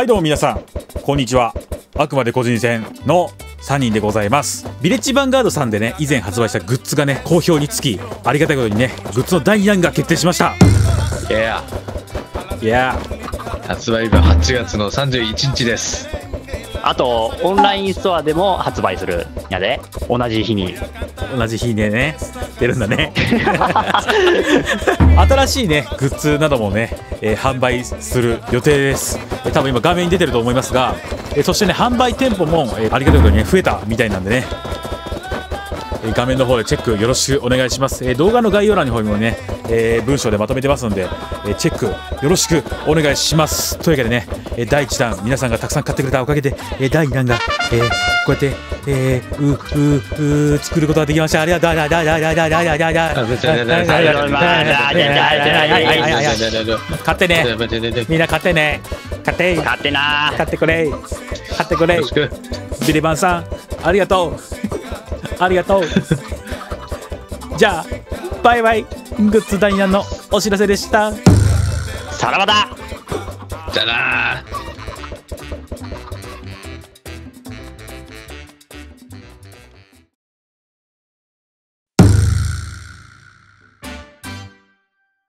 はいどうも皆さん。こんにちは。あくまで個人戦の3人でございます。ビレッジヴァンガードさんでね以前発売したグッズがね好評につきありがたいことにねグッズの第2弾が決定しました。いやいや発売日は8月の31日です。あとオンラインストアでも発売するやで。同じ日に。同じ日でね出るんだね。新しいねグッズなどもね、えー販売する予定です、えー多分今画面に出てると思いますが、えーそしてね販売店舗も、えーありがたいことにね増えたみたいなんでね。えー画面の方でチェックよろしくお願いします、えー動画の概要欄の方にもね、えー文章でまとめてますので、えーチェックよろしくお願いします。というわけでね、えー第1弾皆さんがたくさん買ってくれたおかげで、えー第2弾が、えーこうやって、えーううう作ることができました。ありがとう。だだだだだだだだだ。だ買ってねみんな買ってね買って勝手な買ってくれ買ってくれビリバンさんありがとうありがとうじゃあバイバイグッズダイナのお知らせでしたさらばだじゃあなー